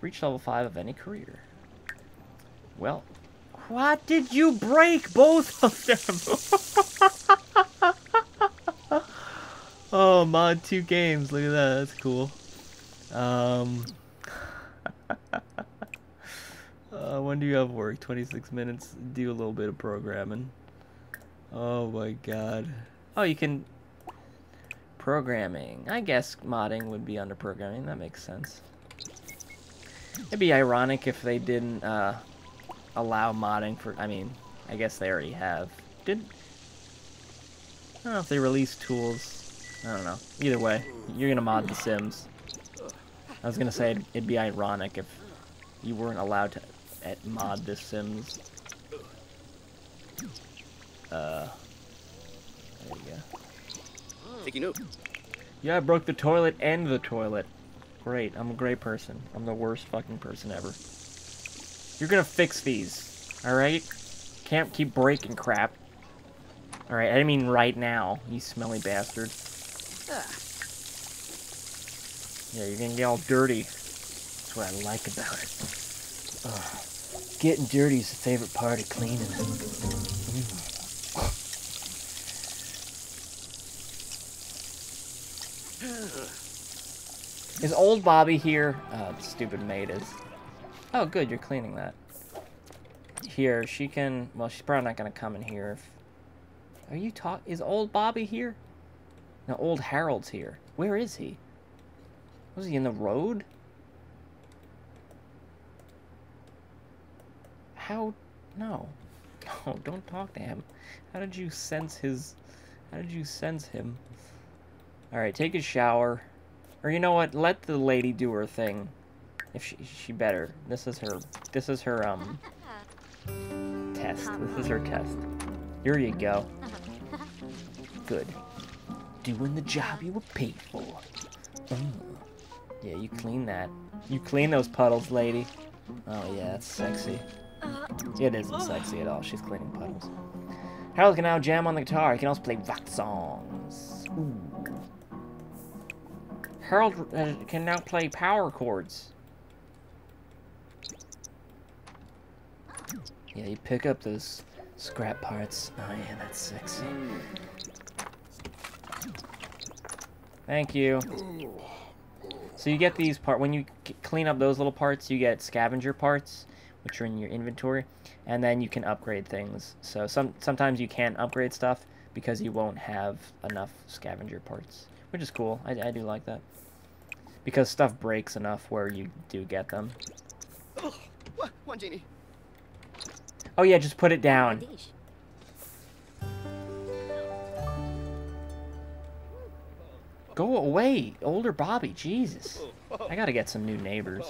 Reach level 5 of any career. Well, what did you break both of them? oh, mod 2 games. Look at that. That's cool. Um... uh, when do you have work? 26 minutes. Do a little bit of programming. Oh my god. Oh, you can... Programming. I guess modding would be under programming. That makes sense. It'd be ironic if they didn't uh, allow modding for... I mean, I guess they already have. Did... I don't know if they released tools. I don't know. Either way, you're gonna mod The Sims. I was gonna say it'd be ironic if you weren't allowed to mod The Sims. Uh, there you go. Taking note. Yeah, I broke the toilet and the toilet. Great, I'm a great person. I'm the worst fucking person ever. You're gonna fix these, alright? Can't keep breaking crap. Alright, I didn't mean right now, you smelly bastard. Yeah, you're gonna get all dirty. That's what I like about it. Ugh. Getting dirty is the favorite part of cleaning. Mm. Is old Bobby here? Oh, stupid maid is. Oh, good, you're cleaning that. Here, she can... Well, she's probably not going to come in here. If, are you talk? Is old Bobby here? No, old Harold's here. Where is he? Was he in the road? How? No. No, don't talk to him. How did you sense his... How did you sense him? Alright, take a shower. Or you know what? Let the lady do her thing. If she, she better. This is her... This is her, um... Test. This is her test. Here you go. Good. Doing the job you were paid for. Mm. Yeah, you clean that. You clean those puddles, lady. Oh, yeah, that's sexy. It isn't sexy at all. She's cleaning puddles. Harold can now jam on the guitar. He can also play rock songs. Ooh. Harold uh, can now play power chords. Yeah, you pick up those scrap parts. Oh yeah, that's sexy. Thank you. So you get these part when you clean up those little parts, you get scavenger parts, which are in your inventory, and then you can upgrade things. So some sometimes you can't upgrade stuff because you won't have enough scavenger parts, which is cool. I, I do like that because stuff breaks enough where you do get them. One genie. Oh yeah, just put it down. Go away, older Bobby. Jesus. I gotta get some new neighbors.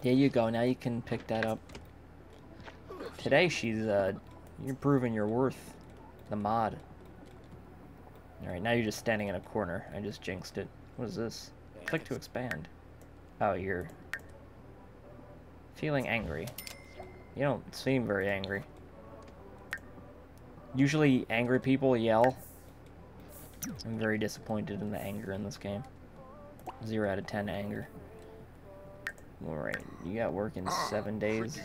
There you go. Now you can pick that up. Today she's, uh, you're proving your worth. The mod. Alright, now you're just standing in a corner. I just jinxed it. What is this? Click to expand. Oh, you're feeling angry. You don't seem very angry. Usually angry people yell. I'm very disappointed in the anger in this game. 0 out of 10 anger. Alright, you got work in ah, 7 days.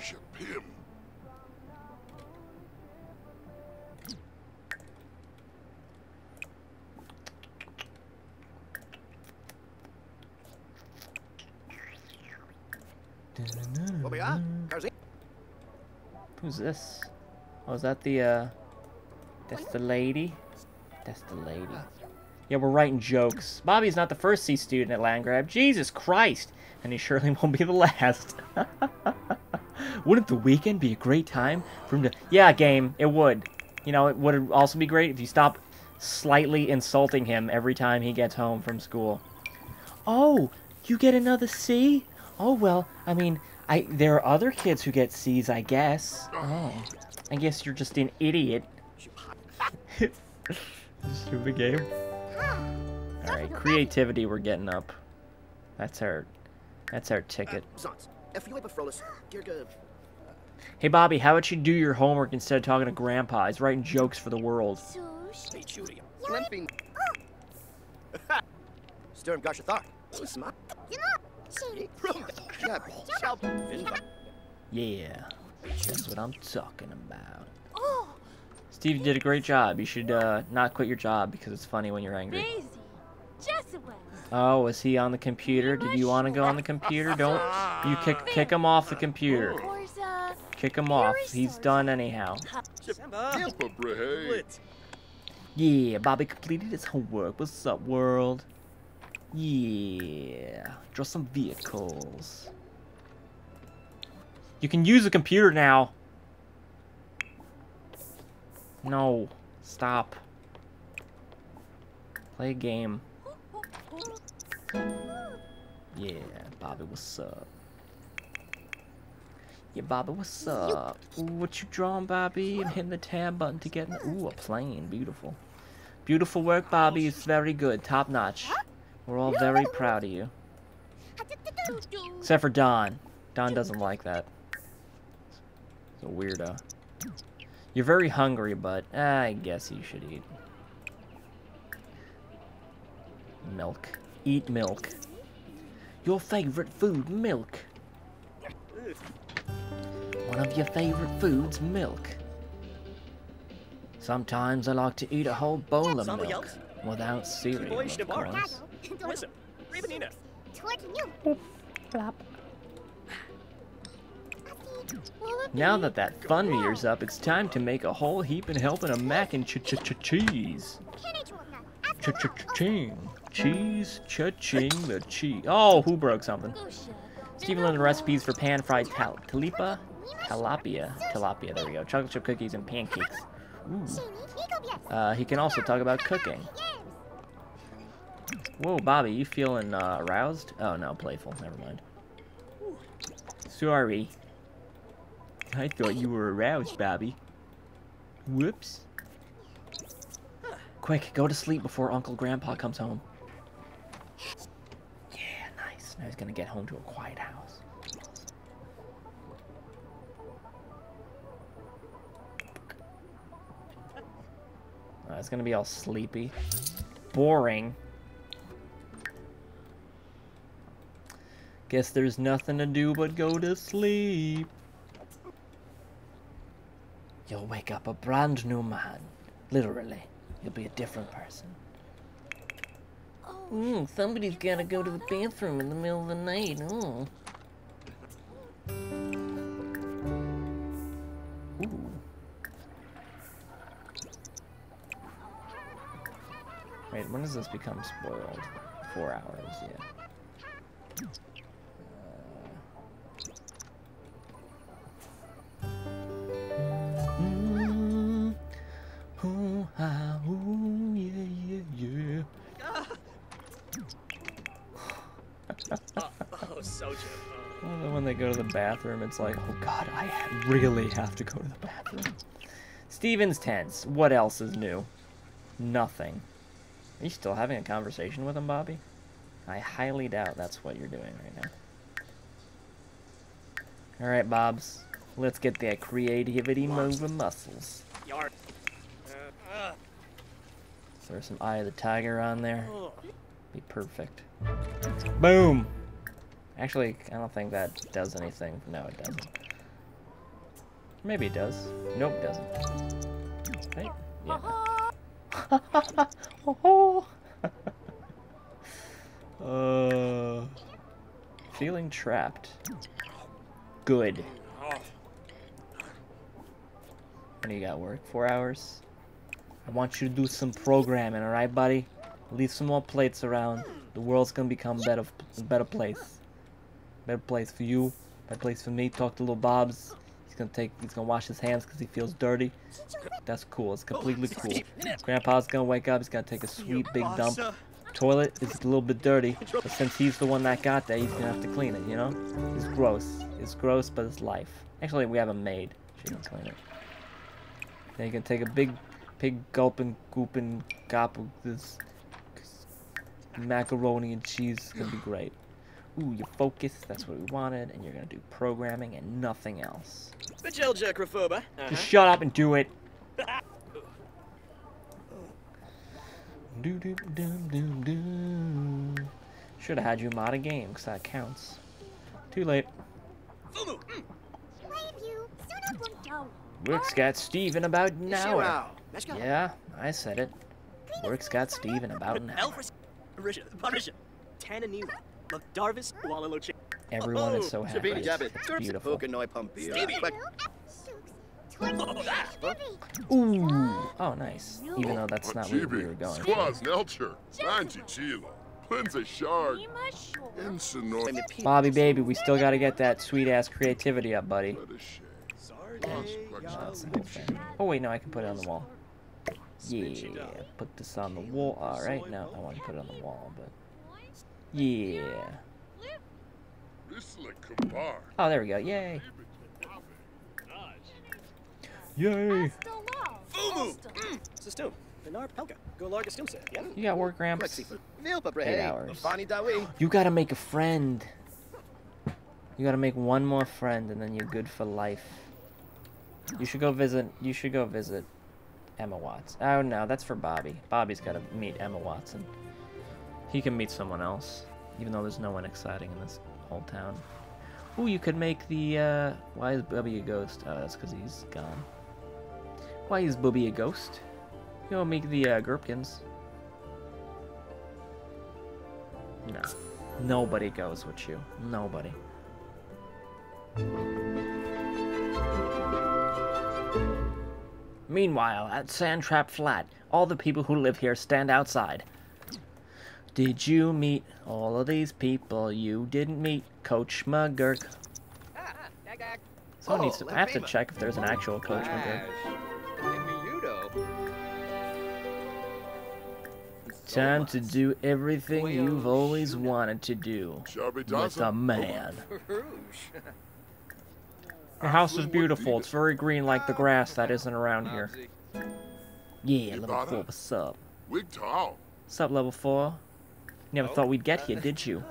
Who's this? Oh, is that the, uh... That's the lady? That's the lady. Yeah, we're writing jokes. Bobby's not the first C student at Landgraab. Jesus Christ! And he surely won't be the last. Wouldn't the weekend be a great time for him to... Yeah, game, it would. You know, it would also be great if you stop slightly insulting him every time he gets home from school. Oh, you get another C? Oh, well, I mean, I there are other kids who get C's, I guess. Oh, I guess you're just an idiot. Stupid game. Alright, creativity we're getting up. That's our, that's our ticket. Hey Bobby, how about you do your homework instead of talking to Grandpa? He's writing jokes for the world. Lemping. Sturm Garshathar. Usma. Yeah, that's what I'm talking about. Oh. Steve, you did a great job. You should uh, not quit your job because it's funny when you're angry. Oh, was he on the computer? Did you want to go on the computer? Don't you kick kick him off the computer. Kick him off. He's done anyhow. Yeah, Bobby completed his homework. What's up, world? Yeah, draw some vehicles. You can use a computer now. No, stop. Play a game. Yeah, Bobby, what's up? Yeah, Bobby, what's up? Ooh, what you drawing, Bobby? I'm hitting the tab button to get. Ooh, a plane. Beautiful. Beautiful work, Bobby. It's very good. Top notch. We're all very proud of you. Except for Don. Don doesn't like that. He's a weirdo. You're very hungry, but I guess you should eat. Milk. Eat milk. Your favorite food, milk. One of your favorite foods, milk. Sometimes I like to eat a whole bowl of milk. Without cereal, of course. Now that that fun meter's up, it's time to make a whole heap and help helping a mac and ch ch ch cheese. Ch ch ch ching. Cheese, cha ching, the cheese. Oh, who broke something? Steven learned the recipes for pan fried tal talipa, tilapia, tilapia. There we go. Chocolate chip cookies and pancakes. Uh, he can also talk about cooking. Whoa, Bobby, you feeling uh, aroused? Oh no, playful. Never mind. Sorry. I thought you were aroused, Bobby. Whoops. Quick, go to sleep before Uncle Grandpa comes home. Yeah, nice. Now he's gonna get home to a quiet house. It's gonna be all sleepy. Boring. Guess there's nothing to do but go to sleep. You'll wake up a brand new man. Literally. You'll be a different person. Mm, somebody's gotta go to the bathroom in the middle of the night. Oh. Wait, when does this become spoiled? Four hours, yeah. Uh, ooh, ah, ooh, yeah, yeah, yeah. Oh, oh, Soja. When they go to the bathroom, it's like, oh god, I really have to go to the bathroom. Steven's tense. What else is new? Nothing. Are you still having a conversation with him, Bobby? I highly doubt that's what you're doing right now. Alright, Bobs. Let's get that creativity moving muscles. There some Eye of the Tiger on there? Be perfect. Boom! Actually, I don't think that does anything. No, it doesn't. Maybe it does. Nope, it doesn't. Right? Yeah. Oh. uh, feeling trapped. Good. When do you got work? Four hours? I want you to do some programming, alright, buddy? Leave some more plates around. The world's gonna become better, better place. Better place for you. Better place for me. Talk to little Bob's. He's gonna take. He's gonna wash his hands because he feels dirty. That's cool. It's completely cool. Grandpa's gonna wake up. He's gonna take a sweet big dump. Toilet is a little bit dirty, but since he's the one that got there, he's gonna have to clean it. You know? It's gross. It's gross, but it's life. Actually, we have a maid. She can clean it. Then you can take a big, big gulp and goop and gop of this macaroni and cheese. It's gonna be great. Ooh, you focus. That's what we wanted, and you're gonna do programming and nothing else. Vigelja Craphoba. Just shut up and do it. Do do do do do. Should have had you mod a game, because that counts. Too late. Fumu! mm. Work's got Steve in about an hour. Yeah, I said it. Work's got Steve in about an hour. Elfris. Risha. Parisha. Tananila. Love Darvis. Walaloche. Everyone is so oh, happy. Shabini It's, Jabbit. beautiful. Pokanoi Pumpy. Stevie. Oh, Ooh. Oh, nice. Even though that's not where we were going. Squaz Nelcher, Manji Chilo, Plinza Shark, Bobby, baby, we still got to get that sweet ass creativity up, buddy. No, that's a good thing. Oh wait, no, I can put it on the wall. Yeah, put this on the wall. All right, no, I want to put it on the wall, but yeah. Oh, there we go. Yay! Yay! Fumu! Mm. Sistum. Benar Pelka. Go Larga Stumsa. Yeah? You got work, Gramps. Eight hours. You gotta make a friend. You gotta make one more friend, and then you're good for life. You should go visit. You should go visit Emma Watson. Oh no, that's for Bobby. Bobby's gotta meet Emma Watson. He can meet someone else, even though there's no one exciting in this whole town. Ooh, you could make the. uh... Why is Bubby a ghost? Oh, that's because he's gone. Why is Bubby a ghost? You know, make the uh, Gurpkins. No. Nobody goes with you. Nobody. Meanwhile, at Sandtrap Flat, all the people who live here stand outside. Did you meet all of these people you didn't meet, Coach McGurk? Someone needs to. I have to check if there's an actual Coach McGurk. Time to do everything you've always wanted to do Shabby with a man. Your house is beautiful. It's very green like the grass that isn't around here. Yeah, level 4, what's up? Wig What's up, level 4? Never thought we'd get here, did you?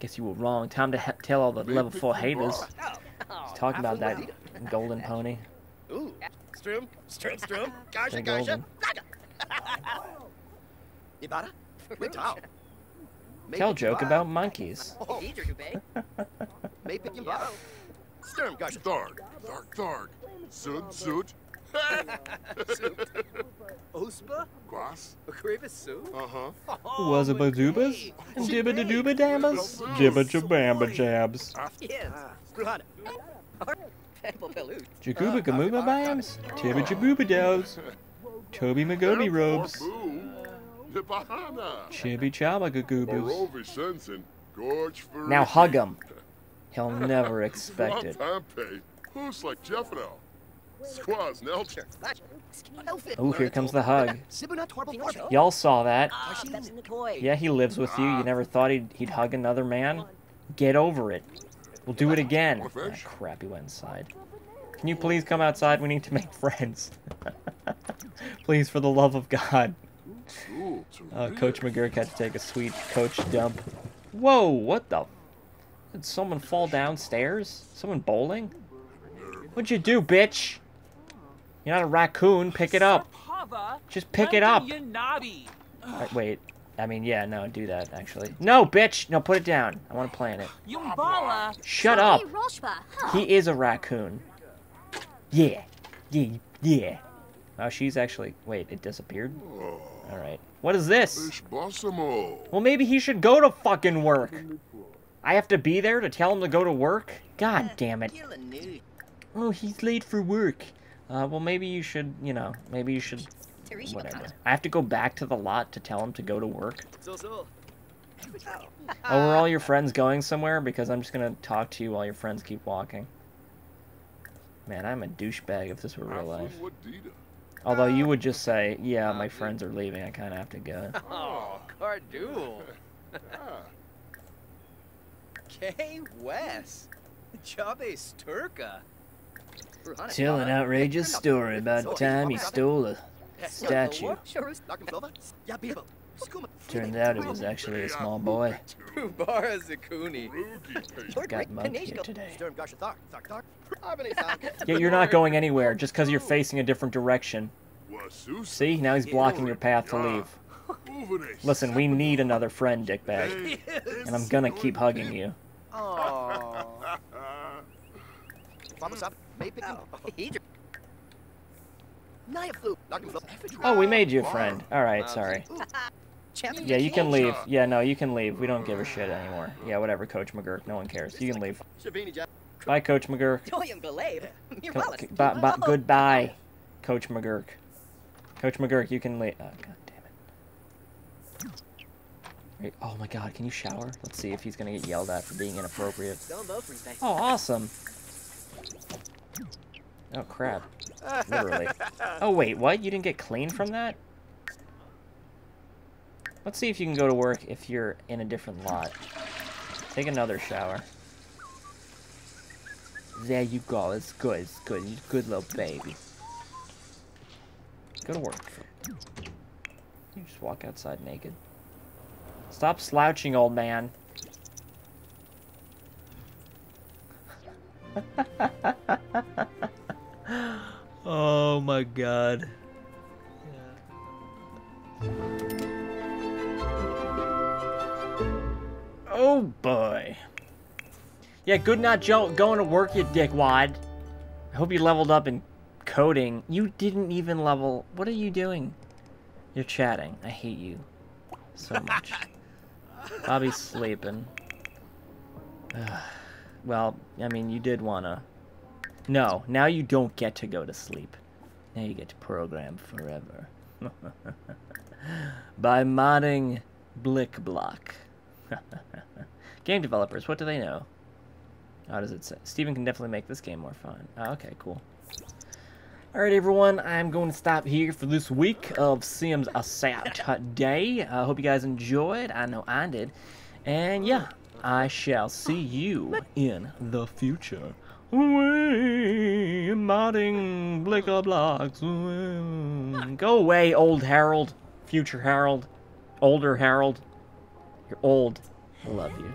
Guess you were wrong. Time to he- tell all the level 4 haters. He's talking about that golden pony. Ooh. Strum. Strum. Strum. Garsha. They're Garsha. Ibara. Tell joke about monkeys. May pick. Sturm. Garsha. Tharg, Tharg, Tharg, Sud, Sud, Ospa. Quas, Akravis Sue. uh-huh, Was it bazoobas? Dibba da dooba damas? Jibba jabamba jabs. Yes. Bruhana. Jakuba gamuba bams? Tibba jabooba dows. Toby Magobi robes. Boo, Libahana, Chibi chaba gagoobas. Borovi Sensen, Gorge for Now hug him. He'll never expect it. Who's like Jeffro, Nelcher, Oh, here comes the hug. Sibuna Torble Forbe. Y'all saw that. Ah, Yeah, he lives with you. You never thought he'd, he'd hug another man? Get over it. We'll do it again. Ah, crap, he went inside. Can you please come outside? We need to make friends. please, for the love of God. Uh, Coach McGurk had to take a sweet coach dump. Whoa, what the? Did someone fall downstairs? Someone bowling? What'd you do, bitch? You're not a raccoon. Pick it up. Just pick it up. Uh, wait. I mean, yeah, no, do that, actually. No, bitch! No, put it down. I want to play in it. Shut up! He is a raccoon. Yeah. Yeah, yeah. Oh, she's actually... Wait, it disappeared? Alright. What is this? Well, maybe he should go to fucking work. I have to be there to tell him to go to work? God damn it. Oh, he's late for work. Uh, well, maybe you should, you know, maybe you should... Whatever. I have to go back to the lot to tell him to go to work. So, so. Oh, are all your friends going somewhere? Because I'm just gonna talk to you while your friends keep walking. Man, I'm a douchebag if this were real life. Although you would just say, yeah, my friends are leaving, I kinda have to go. Oh, Cardul. K. West. Chabe Sturka. Tell an outrageous story about the time he stole a statue. Turned out it was actually a small boy. Ubara Zakuni. Rugi, Got mugged here today. Yeah, you're not going anywhere just because you're facing a different direction. See, now he's blocking your path to leave. Listen, we need another friend, dickbag. And I'm gonna keep hugging you. Oh. Vamos up. May pick him. Egypt. Naya flu. Dr. Flu. Oh, we made you a friend. Alright, sorry. Yeah, you can leave. Yeah, no, you can leave. We don't give a shit anymore. Yeah, whatever, Coach McGurk. No one cares. You can leave. Bye, Coach McGurk. William Galave. You're Co- well. c- bye- bye- goodbye, Coach McGurk. Coach McGurk, you can leave. Oh, God damn it. Wait, oh my god, can you shower? Let's see if he's gonna get yelled at for being inappropriate. Don't vote for me. Oh, awesome. Oh, crap. Literally. Oh, wait, what? You didn't get clean from that? Let's see if you can go to work if you're in a different lot. Take another shower. There you go. It's good. It's good. Good little baby. Go to work. You just walk outside naked. Stop slouching, old man. oh my god. Oh boy. Yeah, good not going to work, you dickwad. I hope you leveled up in coding. You didn't even level. What are you doing? You're chatting. I hate you so much. Bobby's sleeping. Well, I mean, you did wanna. No, now you don't get to go to sleep. Now you get to program forever. By modding Blicblock. game developers, what do they know? How does it say? Steven can definitely make this game more fun. Oh, okay, cool. Alright, everyone, I'm going to stop here for this week of Sims a Saturday. I hope you guys enjoyed. I know I did. And yeah, I shall see you in the future. Modding Blicker Blocks. Go away, old Harold. Future Harold. Older Harold. You're old. I love you.